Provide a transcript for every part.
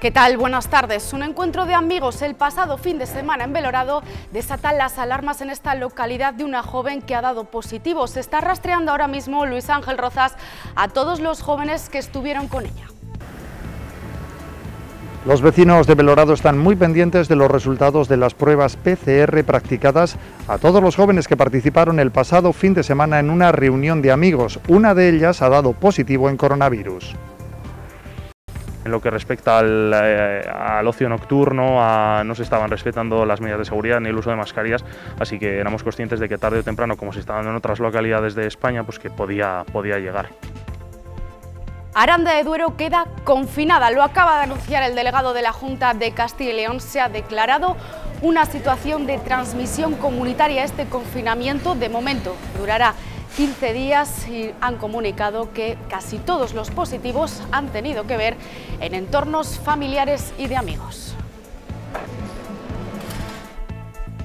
¿Qué tal? Buenas tardes. Un encuentro de amigos el pasado fin de semana en Belorado desata las alarmas en esta localidad de una joven que ha dado positivo. Se está rastreando ahora mismo Luis Ángel Rozas a todos los jóvenes que estuvieron con ella. Los vecinos de Belorado están muy pendientes de los resultados de las pruebas PCR practicadas a todos los jóvenes que participaron el pasado fin de semana en una reunión de amigos. Una de ellas ha dado positivo en coronavirus. En lo que respecta al, eh, ocio nocturno, no se estaban respetando las medidas de seguridad ni el uso de mascarillas, así que éramos conscientes de que tarde o temprano, como se está dando en otras localidades de España, pues que podía, podía llegar. Aranda de Duero queda confinada. Lo acaba de anunciar el delegado de la Junta de Castilla y León. Se ha declarado una situación de transmisión comunitaria. Este confinamiento, de momento, durará 15 días y han comunicado que casi todos los positivos han tenido que ver en entornos familiares y de amigos.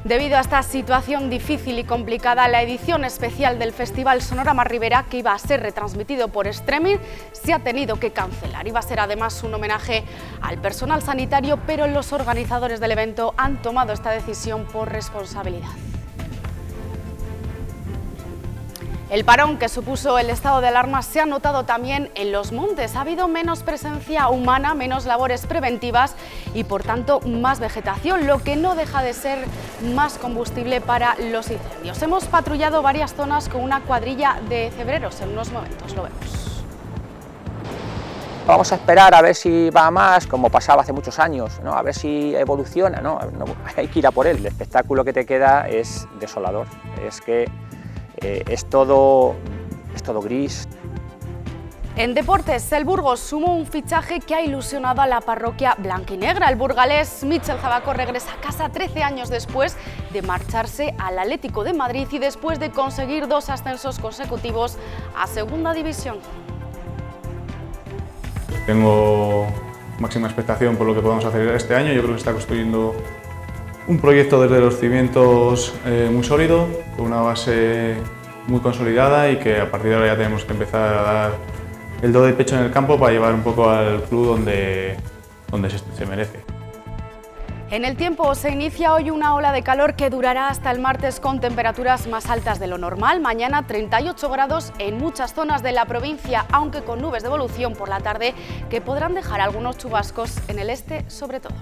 Debido a esta situación difícil y complicada, la edición especial del Festival Sonorama Rivera, que iba a ser retransmitido por streaming, se ha tenido que cancelar. Iba a ser además un homenaje al personal sanitario, pero los organizadores del evento han tomado esta decisión por responsabilidad. El parón que supuso el estado de alarma se ha notado también en los montes. Ha habido menos presencia humana, menos labores preventivas y por tanto más vegetación, lo que no deja de ser más combustible para los incendios. Hemos patrullado varias zonas con una cuadrilla de cebreros en unos momentos, lo vemos. Vamos a esperar a ver si va a más, como pasaba hace muchos años, ¿no? a ver si evoluciona, ¿no? Hay que ir a por él. El espectáculo que te queda es desolador, es que eh, es, todo, es todo gris. En deportes, el Burgos sumó un fichaje que ha ilusionado a la parroquia blanquinegra. El burgalés Michel Zabaco regresa a casa 13 años después de marcharse al Atlético de Madrid y después de conseguir dos ascensos consecutivos a Segunda División. Tengo máxima expectación por lo que podamos hacer este año. Yo creo que está construyendo un proyecto desde los cimientos eh, muy sólido, con una base muy consolidada y que a partir de ahora ya tenemos que empezar a dar el do de pecho en el campo para llevar un poco al club donde, donde se, se merece. En el tiempo se inicia hoy una ola de calor que durará hasta el martes con temperaturas más altas de lo normal. Mañana 38 grados en muchas zonas de la provincia, aunque con nubes de evolución por la tarde que podrán dejar algunos chubascos en el este sobre todo.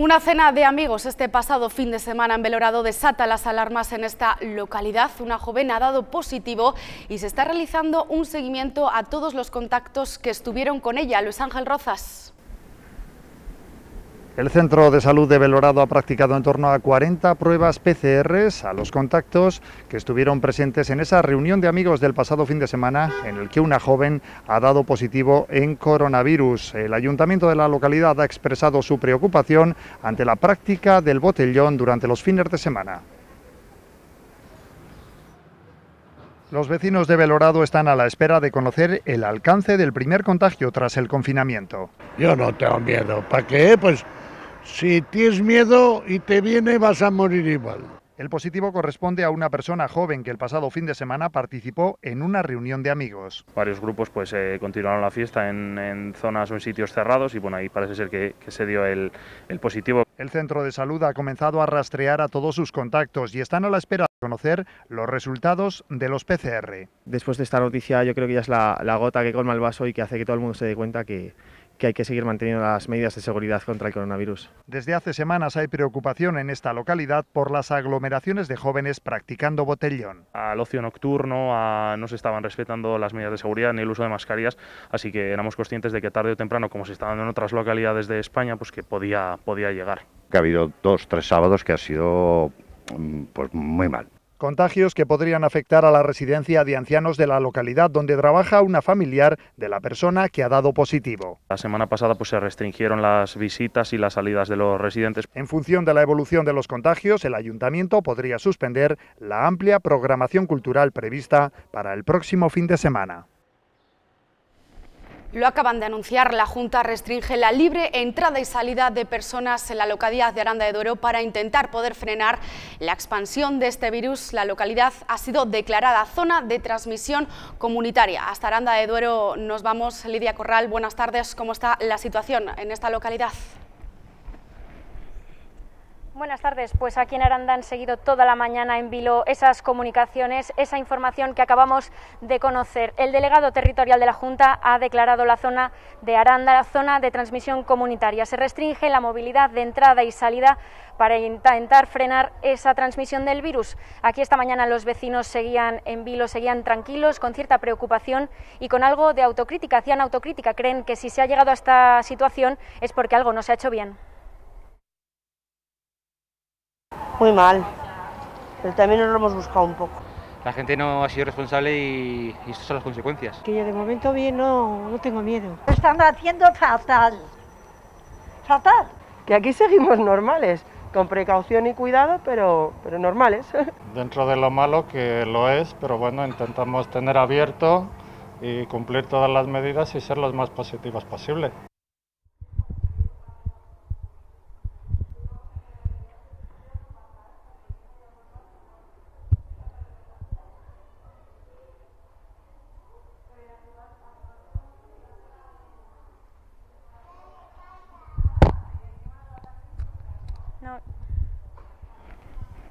Una cena de amigos este pasado fin de semana en Belorado desata las alarmas en esta localidad. Una joven ha dado positivo y se está realizando un seguimiento a todos los contactos que estuvieron con ella. Luis Ángel Rozas. El Centro de Salud de Belorado ha practicado en torno a 40 pruebas PCRs a los contactos que estuvieron presentes en esa reunión de amigos del pasado fin de semana en el que una joven ha dado positivo en coronavirus. El ayuntamiento de la localidad ha expresado su preocupación ante la práctica del botellón durante los fines de semana. Los vecinos de Belorado están a la espera de conocer el alcance del primer contagio tras el confinamiento. Yo no tengo miedo. ¿Para qué? Pues si tienes miedo y te viene vas a morir igual. El positivo corresponde a una persona joven que el pasado fin de semana participó en una reunión de amigos. Varios grupos pues eh, continuaron la fiesta en, en, zonas o en sitios cerrados y bueno, ahí parece ser que, que se dio el, el, positivo. El centro de salud ha comenzado a rastrear a todos sus contactos y están a la espera de conocer los resultados de los PCR. Después de esta noticia yo creo que ya es la, la gota que colma el vaso y que hace que todo el mundo se dé cuenta que, que hay que seguir manteniendo las medidas de seguridad contra el coronavirus. Desde hace semanas hay preocupación en esta localidad por las aglomeraciones de jóvenes practicando botellón. Al ocio nocturno, a, no se estaban respetando las medidas de seguridad ni el uso de mascarillas, así que éramos conscientes de que tarde o temprano, como se está dando en otras localidades de España, pues que podía, podía llegar. Que ha habido dos, tres sábados que ha sido pues, muy mal. Contagios que podrían afectar a la residencia de ancianos de la localidad donde trabaja una familiar de la persona que ha dado positivo. La semana pasada pues, se restringieron las visitas y las salidas de los residentes. En función de la evolución de los contagios, el ayuntamiento podría suspender la amplia programación cultural prevista para el próximo fin de semana. Lo acaban de anunciar, la Junta restringe la libre entrada y salida de personas en la localidad de Aranda de Duero para intentar poder frenar la expansión de este virus. La localidad ha sido declarada zona de transmisión comunitaria. Hasta Aranda de Duero nos vamos. Lidia Corral, buenas tardes. ¿Cómo está la situación en esta localidad? Buenas tardes. Pues aquí en Aranda han seguido toda la mañana en vilo esas comunicaciones, esa información que acabamos de conocer. El delegado territorial de la Junta ha declarado la zona de Aranda la zona de transmisión comunitaria. Se restringe la movilidad de entrada y salida para intentar frenar esa transmisión del virus. Aquí esta mañana los vecinos seguían en vilo, seguían tranquilos, con cierta preocupación y con algo de autocrítica. Hacían autocrítica. Creen que si se ha llegado a esta situación es porque algo no se ha hecho bien. Muy mal, pero también nos lo hemos buscado un poco. La gente no ha sido responsable y, y estas son las consecuencias. Que yo de momento bien no, no tengo miedo. Están haciendo fatal. Fatal. Que aquí seguimos normales, con precaución y cuidado, pero, pero normales. Dentro de lo malo que lo es, pero bueno, intentamos tener abierto y cumplir todas las medidas y ser los más positivos posible.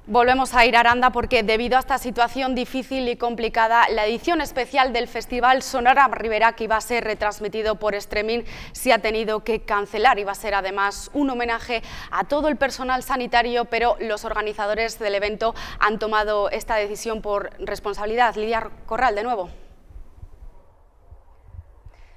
Volvemos a ir a Aranda porque debido a esta situación difícil y complicada, la edición especial del Festival Sonora Rivera, que iba a ser retransmitido por streaming, se ha tenido que cancelar. Iba a ser además un homenaje a todo el personal sanitario, pero los organizadores del evento han tomado esta decisión por responsabilidad. Lidia Corral, de nuevo.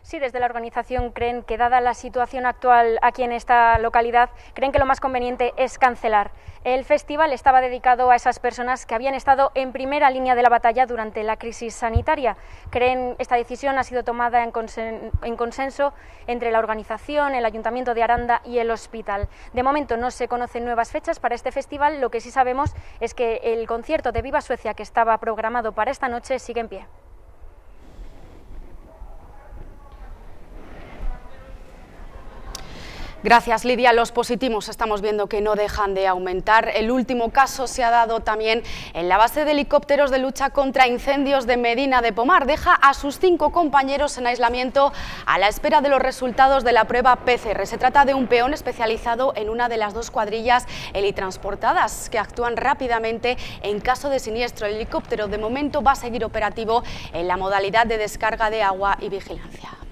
Sí, desde la organización creen que dada la situación actual aquí en esta localidad, creen que lo más conveniente es cancelar. El festival estaba dedicado a esas personas que habían estado en primera línea de la batalla durante la crisis sanitaria. Creen esta decisión ha sido tomada en, en consenso entre la organización, el Ayuntamiento de Aranda y el hospital. De momento no se conocen nuevas fechas para este festival, lo que sí sabemos es que el concierto de Viva Suecia que estaba programado para esta noche sigue en pie. Gracias, Lidia. Los positivos estamos viendo que no dejan de aumentar. El último caso se ha dado también en la base de helicópteros de lucha contra incendios de Medina de Pomar. Deja a sus cinco compañeros en aislamiento a la espera de los resultados de la prueba PCR. Se trata de un peón especializado en una de las dos cuadrillas helitransportadas que actúan rápidamente en caso de siniestro. El helicóptero de momento va a seguir operativo en la modalidad de descarga de agua y vigilancia.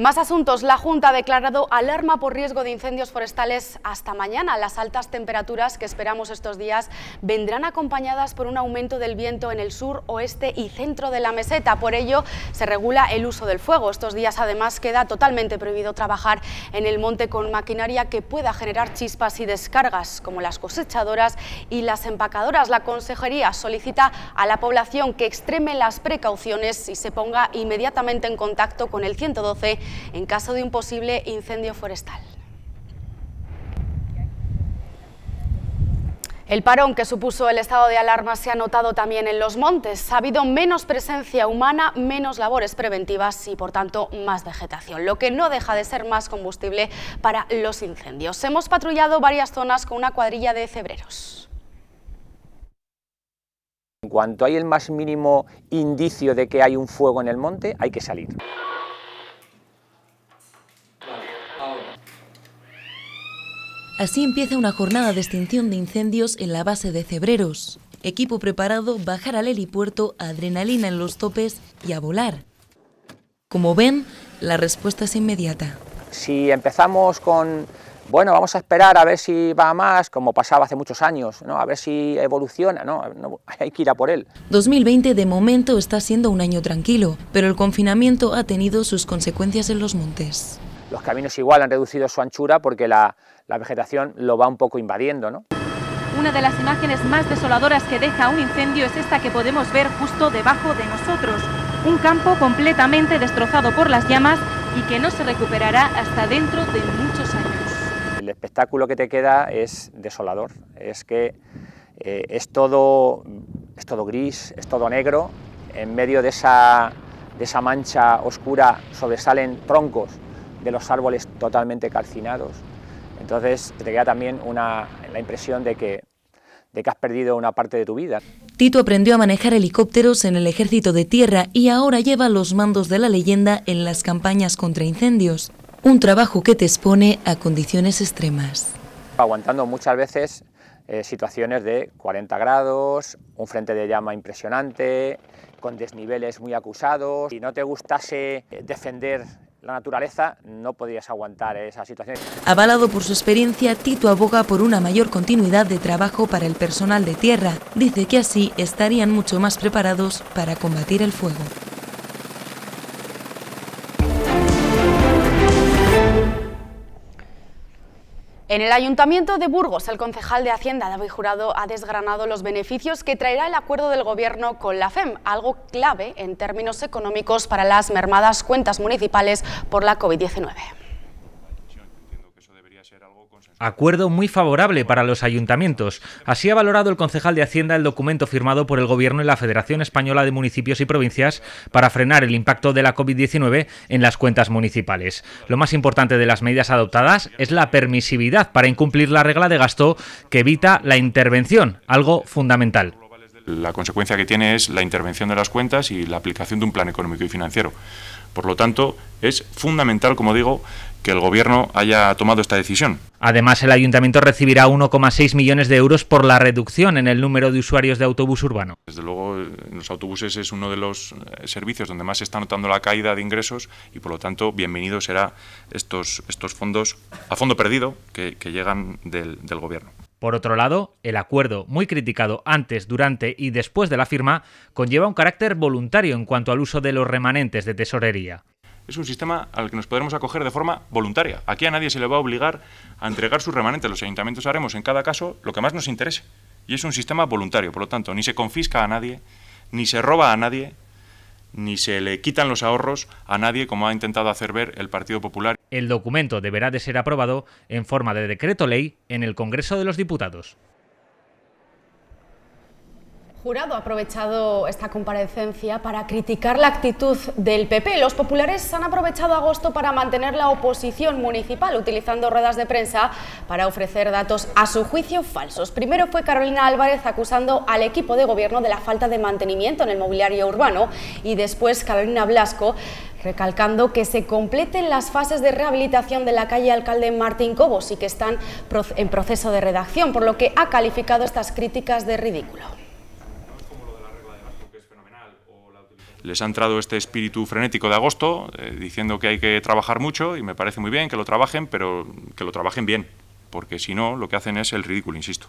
Más asuntos. La Junta ha declarado alarma por riesgo de incendios forestales hasta mañana. Las altas temperaturas que esperamos estos días vendrán acompañadas por un aumento del viento en el sur, oeste y centro de la meseta. Por ello, se regula el uso del fuego. Estos días, además, queda totalmente prohibido trabajar en el monte con maquinaria que pueda generar chispas y descargas, como las cosechadoras y las empacadoras. La Consejería solicita a la población que extreme las precauciones y se ponga inmediatamente en contacto con el 112 en caso de un posible incendio forestal. El parón que supuso el estado de alarma se ha notado también en los montes. Ha habido menos presencia humana, menos labores preventivas y, por tanto, más vegetación, lo que no deja de ser más combustible para los incendios. Hemos patrullado varias zonas con una cuadrilla de cebreros. En cuanto hay el más mínimo indicio de que hay un fuego en el monte, hay que salir. Así empieza una jornada de extinción de incendios en la base de Cebreros. Equipo preparado, bajar al helipuerto, adrenalina en los topes y a volar. Como ven, la respuesta es inmediata. Si empezamos con, bueno, vamos a esperar a ver si va más, como pasaba hace muchos años, ¿no? a ver si evoluciona, ¿no? no hay que ir a por él. 2020 de momento está siendo un año tranquilo, pero el confinamiento ha tenido sus consecuencias en los montes. Los caminos igual han reducido su anchura porque la, la vegetación lo va un poco invadiendo. ¿no? Una de las imágenes más desoladoras que deja un incendio es esta que podemos ver justo debajo de nosotros. Un campo completamente destrozado por las llamas y que no se recuperará hasta dentro de muchos años. El espectáculo que te queda es desolador, es que eh, es, todo, es todo gris, es todo negro en medio de esa, de esa mancha oscura sobresalen troncos de los árboles totalmente calcinados. Entonces te queda también una, la impresión de que, de que has perdido una parte de tu vida. Tito aprendió a manejar helicópteros en el ejército de tierra y ahora lleva los mandos de la leyenda en las campañas contra incendios. Un trabajo que te expone a condiciones extremas. Aguantando muchas veces eh, situaciones de 40 grados, un frente de llama impresionante, con desniveles muy acusados. Si no te gustase eh, defender la naturaleza, no podrías aguantar esa situación. Avalado por su experiencia, Tito aboga por una mayor continuidad de trabajo para el personal de tierra. Dice que así estarían mucho más preparados para combatir el fuego. En el Ayuntamiento de Burgos, el concejal de Hacienda, David Jurado, ha desgranado los beneficios que traerá el acuerdo del Gobierno con la FEM, algo clave en términos económicos para las mermadas cuentas municipales por la COVID-19. Acuerdo muy favorable para los ayuntamientos. Así ha valorado el concejal de Hacienda el documento firmado por el Gobierno y la Federación Española de Municipios y Provincias para frenar el impacto de la COVID-19 en las cuentas municipales. Lo más importante de las medidas adoptadas es la permisividad para incumplir la regla de gasto que evita la intervención, algo fundamental. La consecuencia que tiene es la intervención de las cuentas y la aplicación de un plan económico y financiero. Por lo tanto, es fundamental, como digo, que el Gobierno haya tomado esta decisión. Además, el ayuntamiento recibirá 1,6 millones de euros por la reducción en el número de usuarios de autobús urbano. Desde luego, los autobuses es uno de los eh, servicios donde más se está notando la caída de ingresos y, por lo tanto, bienvenido será estos, estos fondos a fondo perdido que, llegan del, del Gobierno. Por otro lado, el acuerdo, muy criticado antes, durante y después de la firma, conlleva un carácter voluntario en cuanto al uso de los remanentes de tesorería es un sistema al que nos podremos acoger de forma voluntaria. Aquí a nadie se le va a obligar a entregar sus remanentes. Los ayuntamientos haremos en cada caso lo que más nos interese. Y es un sistema voluntario, por lo tanto, ni se confisca a nadie, ni se roba a nadie, ni se le quitan los ahorros a nadie, como ha intentado hacer ver el Partido Popular. El documento deberá de ser aprobado en forma de decreto ley en el Congreso de los Diputados. Jurado ha aprovechado esta comparecencia para criticar la actitud del PP. Los populares han aprovechado agosto para mantener la oposición municipal, utilizando ruedas de prensa para ofrecer datos a su juicio falsos. Primero fue Carolina Álvarez acusando al equipo de gobierno de la falta de mantenimiento en el mobiliario urbano y después Carolina Blasco recalcando que se completen las fases de rehabilitación de la calle Alcalde Martín Cobos y que están en proceso de redacción, por lo que ha calificado estas críticas de ridículo. Les ha entrado este espíritu frenético de agosto, eh, diciendo que hay que trabajar mucho, y me parece muy bien que lo trabajen, pero que lo trabajen bien, porque si no, lo que hacen es el ridículo, insisto.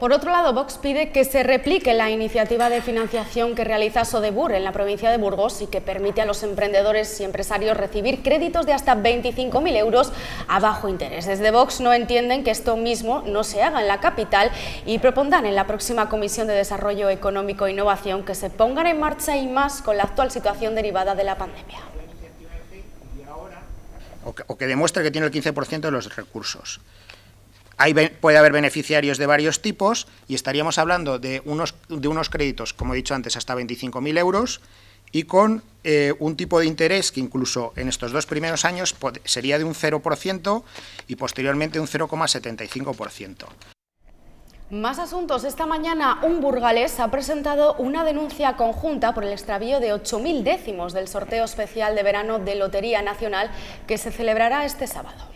Por otro lado, Vox pide que se replique la iniciativa de financiación que realiza Sodebur en la provincia de Burgos y que permite a los emprendedores y empresarios recibir créditos de hasta 25.000 euros a bajo interés. Desde Vox no entienden que esto mismo no se haga en la capital y propondrán en la próxima Comisión de Desarrollo Económico e Innovación que se pongan en marcha y más con la actual situación derivada de la pandemia. O que, demuestre que tiene el 15% de los recursos puede haber beneficiarios de varios tipos y estaríamos hablando de unos, de unos créditos, como he dicho antes, hasta 25.000 euros y con eh, un tipo de interés que incluso en estos dos primeros años sería de un 0% y posteriormente un 0,75%. Más asuntos. Esta mañana un burgalés ha presentado una denuncia conjunta por el extravío de 8.000 décimos del sorteo especial de verano de Lotería Nacional que se celebrará este sábado.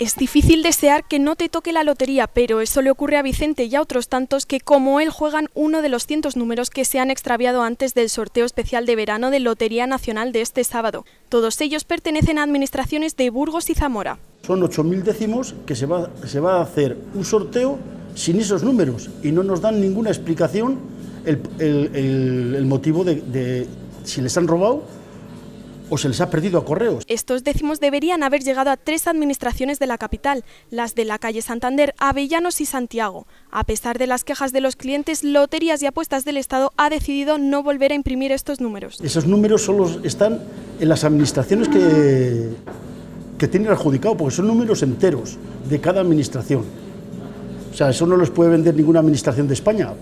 Es difícil desear que no te toque la lotería, pero eso le ocurre a Vicente y a otros tantos que, como él, juegan uno de los cientos números que se han extraviado antes del sorteo especial de verano de Lotería Nacional de este sábado. Todos ellos pertenecen a administraciones de Burgos y Zamora. Son 8.000 décimos que se va, a hacer un sorteo sin esos números y no nos dan ninguna explicación el, motivo de, de si les han robado o se les ha perdido a correos. Estos décimos deberían haber llegado a tres administraciones de la capital, las de la calle Santander, Avellanos y Santiago. A pesar de las quejas de los clientes, Loterías y Apuestas del Estado ha decidido no volver a imprimir estos números. Esos números solo están en las administraciones que, que tienen adjudicado, porque son números enteros de cada administración. O sea, eso no los puede vender ninguna administración de España,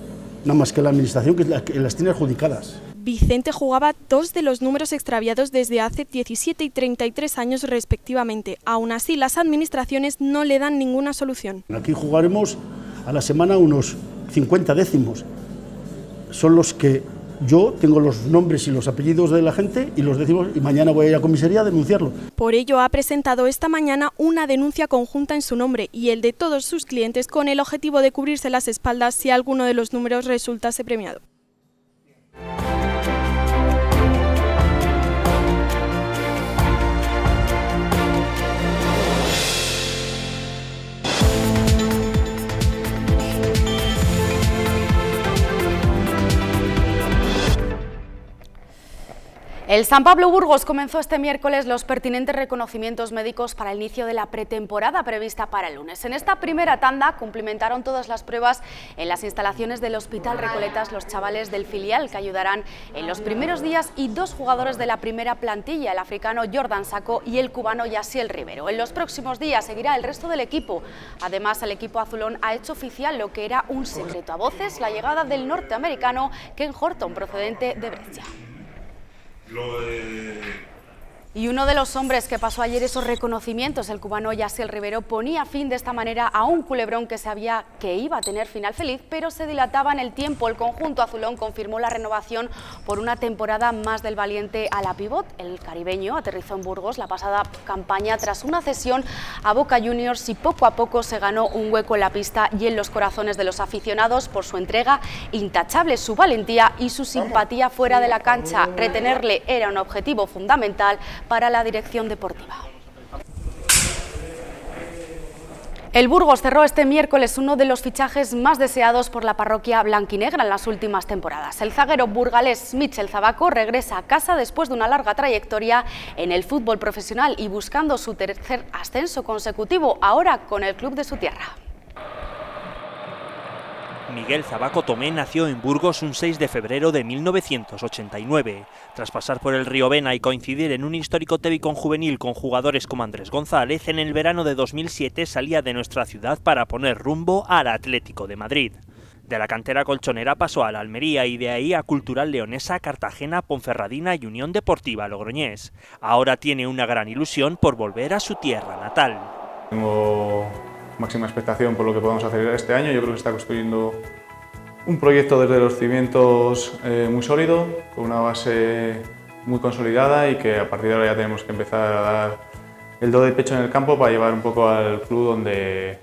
nada más que la administración que, la, que las tiene adjudicadas. Vicente jugaba dos de los números extraviados desde hace 17 y 33 años respectivamente. Aún así, las administraciones no le dan ninguna solución. Aquí jugaremos a la semana unos 50 décimos. Son los que yo tengo los nombres y los apellidos de la gente y los decimos y mañana voy a ir a comisaría a denunciarlo. Por ello ha presentado esta mañana una denuncia conjunta en su nombre y el de todos sus clientes con el objetivo de cubrirse las espaldas si alguno de los números resultase premiado. El San Pablo Burgos comenzó este miércoles los pertinentes reconocimientos médicos para el inicio de la pretemporada prevista para el lunes. En esta primera tanda cumplimentaron todas las pruebas en las instalaciones del Hospital Recoletas los chavales del filial que ayudarán en los primeros días y dos jugadores de la primera plantilla, el africano Jordan Saco y el cubano Yasiel Rivero. En los próximos días seguirá el resto del equipo. Además, el equipo azulón ha hecho oficial lo que era un secreto a voces, la llegada del norteamericano Ken Horton procedente de Brescia. Lo de Y uno de los hombres que pasó ayer esos reconocimientos, el cubano Yasiel Rivero, ponía fin de esta manera a un culebrón que sabía que iba a tener final feliz, pero se dilataba en el tiempo. El conjunto azulón confirmó la renovación por una temporada más del valiente a la pivot. El caribeño aterrizó en Burgos la pasada campaña tras una cesión a Boca Juniors y poco a poco se ganó un hueco en la pista y en los corazones de los aficionados por su entrega intachable, su valentía y su simpatía fuera de la cancha. Retenerle era un objetivo fundamental para la dirección deportiva. El Burgos cerró este miércoles uno de los fichajes más deseados por la parroquia blanquinegra en las últimas temporadas. El zaguero burgalés Michel Zabaco regresa a casa después de una larga trayectoria en el fútbol profesional y buscando su tercer ascenso consecutivo, ahora con el club de su tierra. Miguel Zabaco Tomé nació en Burgos un 6 de febrero de 1989. Tras pasar por el río Vena y coincidir en un histórico Tebicon juvenil con jugadores como Andrés González, en el verano de 2007 salía de nuestra ciudad para poner rumbo al Atlético de Madrid. De la cantera colchonera pasó a la Almería y de ahí a Cultural Leonesa, Cartagena, Ponferradina y Unión Deportiva Logroñés. Ahora tiene una gran ilusión por volver a su tierra natal. Tengo máxima expectación por lo que podamos hacer este año. Yo creo que está construyendo un proyecto desde los cimientos eh, muy sólido, con una base muy consolidada y que a partir de ahora ya tenemos que empezar a dar el do de pecho en el campo para llevar un poco al club donde,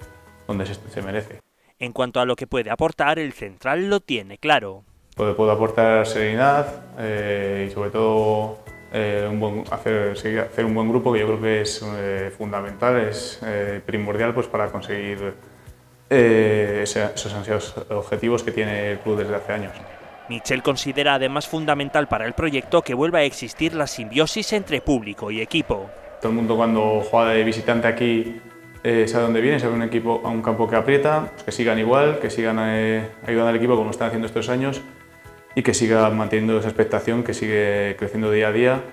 donde se, se merece. En cuanto a lo que puede aportar, el central lo tiene claro. Puede, puede aportar serenidad eh, y sobre todo eh, un buen, hacer, seguir, hacer un buen grupo que yo creo que es eh, fundamental, es eh, primordial pues, para conseguir eh, ese, esos ansiados objetivos que tiene el club desde hace años. Michel considera además fundamental para el proyecto que vuelva a existir la simbiosis entre público y equipo. Todo el mundo cuando juega de visitante aquí eh, sabe dónde viene, sabe un equipo a un campo que aprieta, pues que sigan igual, que sigan eh, ayudando al equipo como están haciendo estos años y que siga manteniendo esa expectación que sigue creciendo día a día.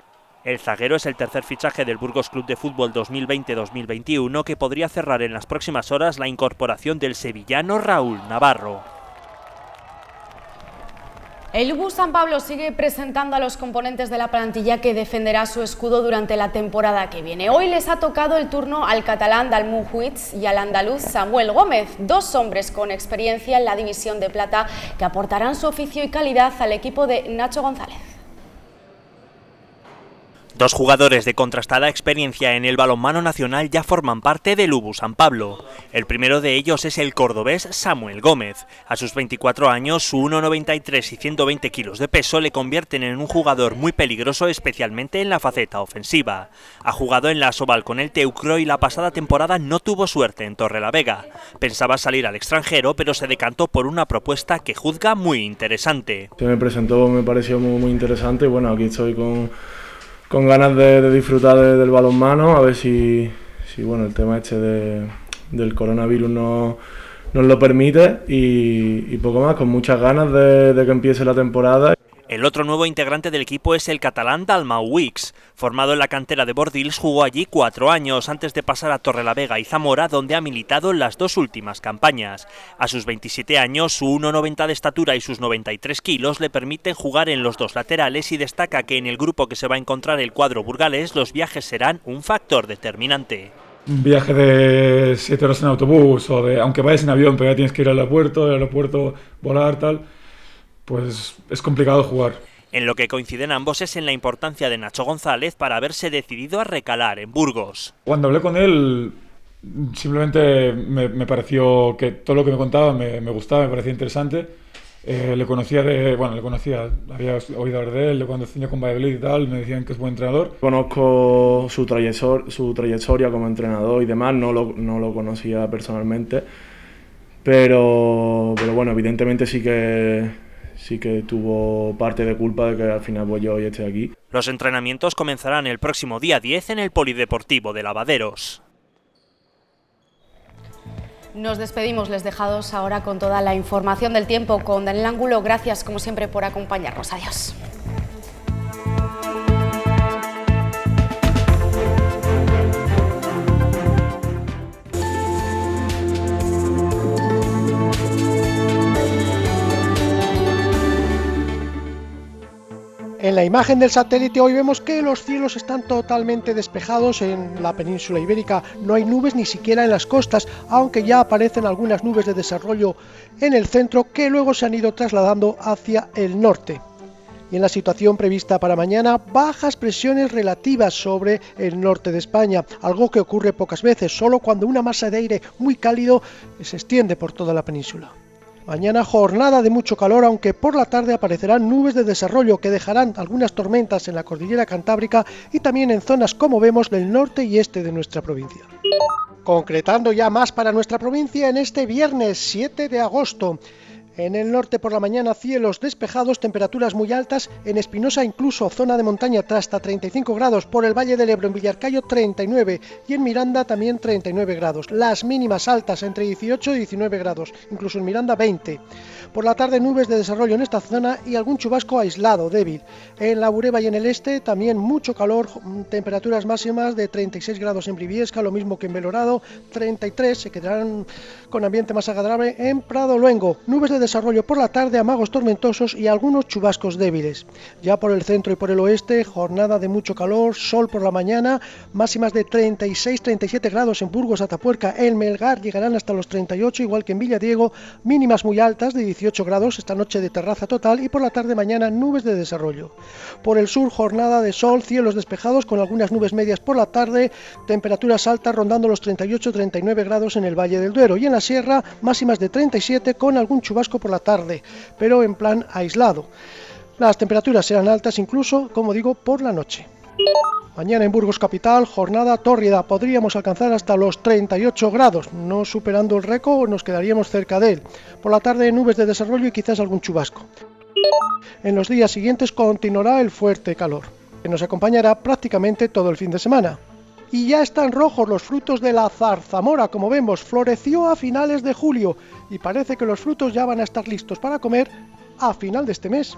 El zaguero es el tercer fichaje del Burgos Club de Fútbol 2020-2021 que podría cerrar en las próximas horas la incorporación del sevillano Raúl Navarro. El Ubu San Pablo sigue presentando a los componentes de la plantilla que defenderá su escudo durante la temporada que viene. Hoy les ha tocado el turno al catalán Dalmu Huitz y al andaluz Samuel Gómez, dos hombres con experiencia en la división de plata que aportarán su oficio y calidad al equipo de Nacho González. Dos jugadores de contrastada experiencia en el balonmano nacional ya forman parte del Ubu San Pablo. El primero de ellos es el cordobés Samuel Gómez. A sus 24 años, su 1,93 y 120 kilos de peso le convierten en un jugador muy peligroso, especialmente en la faceta ofensiva. Ha jugado en la Soval con el Teucro y la pasada temporada no tuvo suerte en Torrelavega. Pensaba salir al extranjero, pero se decantó por una propuesta que juzga muy interesante. Se me presentó, me pareció muy, muy interesante bueno, aquí estoy con con ganas de, disfrutar de, del balonmano, a ver si, si bueno, el tema este de, del coronavirus no, nos lo permite y, y, poco más, con muchas ganas de que empiece la temporada. El otro nuevo integrante del equipo es el catalán Dalmau Wix. Formado en la cantera de Bordils, jugó allí cuatro años antes de pasar a Torrelavega y Zamora, donde ha militado en las dos últimas campañas. A sus 27 años, su 1,90 de estatura y sus 93 kilos le permiten jugar en los dos laterales y destaca que en el grupo que se va a encontrar el cuadro burgales los viajes serán un factor determinante un viaje de 7 horas en autobús o de, aunque vayas en avión, pero ya tienes que ir al aeropuerto, al aeropuerto volar, tal, pues es complicado jugar. En lo que coinciden ambos es en la importancia de Nacho González para haberse decidido a recalar en Burgos. Cuando hablé con él, simplemente me, pareció que todo lo que me contaba me, gustaba, me parecía interesante. Eh, le conocía de, bueno, le conocía, había oído hablar de él, cuando tenía con Valladolid y tal, me decían que es buen entrenador. Conozco su, trayectoria, su trayectoria como entrenador y demás, no lo, no lo conocía personalmente, pero, pero bueno, evidentemente sí que sí que tuvo parte de culpa de que al final pues yo hoy esté aquí. Los entrenamientos comenzarán el próximo día 10 en el Polideportivo de Lavaderos. Nos despedimos, les dejados ahora con toda la información del tiempo con Daniel Ángulo. Gracias como siempre por acompañarnos. Adiós. En la imagen del satélite hoy vemos que los cielos están totalmente despejados en la península ibérica, no hay nubes ni siquiera en las costas, aunque ya aparecen algunas nubes de desarrollo en el centro que luego se han ido trasladando hacia el norte. Y en la situación prevista para mañana, bajas presiones relativas sobre el norte de España, algo que ocurre pocas veces, solo cuando una masa de aire muy cálido se extiende por toda la península. Mañana jornada de mucho calor, aunque por la tarde aparecerán nubes de desarrollo que dejarán algunas tormentas en la cordillera cantábrica y también en zonas como vemos del norte y este de nuestra provincia. Concretando ya más para nuestra provincia en este viernes 7 de agosto. En el norte por la mañana cielos despejados, temperaturas muy altas, en Espinosa incluso zona de montaña hasta 35 grados, por el Valle del Ebro en Villarcayo 39 y en Miranda también 39 grados. Las mínimas altas entre 18 y 19 grados, incluso en Miranda 20. Por la tarde nubes de desarrollo en esta zona y algún chubasco aislado, débil. En la Bureba y en el este también mucho calor, temperaturas máximas de 36 grados en Briviesca, lo mismo que en Belorado, 33, se quedarán con ambiente más agradable en Prado Luengo. Nubes de desarrollo por la tarde, amagos tormentosos y algunos chubascos débiles. Ya por el centro y por el oeste, jornada de mucho calor, sol por la mañana, máximas de 36-37 grados en Burgos, Atapuerca, en Melgar llegarán hasta los 38, igual que en Villadiego, mínimas muy altas de 18 grados esta noche de terraza total y por la tarde mañana nubes de desarrollo. Por el sur, jornada de sol, cielos despejados con algunas nubes medias por la tarde, temperaturas altas rondando los 38-39 grados en el Valle del Duero y en la sierra máximas de 37 con algún por la tarde, pero en plan aislado. Las temperaturas serán altas incluso, como digo, por la noche. Mañana en Burgos Capital, jornada tórrida, podríamos alcanzar hasta los 38 grados, no superando el récord, nos quedaríamos cerca de él. Por la tarde nubes de desarrollo y quizás algún chubasco. En los días siguientes continuará el fuerte calor, que nos acompañará prácticamente todo el fin de semana. Y ya están rojos los frutos de la zarzamora, como vemos, floreció a finales de julio y parece que los frutos ya van a estar listos para comer a final de este mes.